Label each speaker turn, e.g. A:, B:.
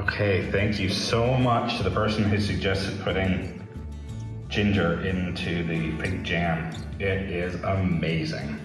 A: Okay, thank you so much to the person who suggested putting ginger into the pink jam. It is amazing.